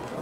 school.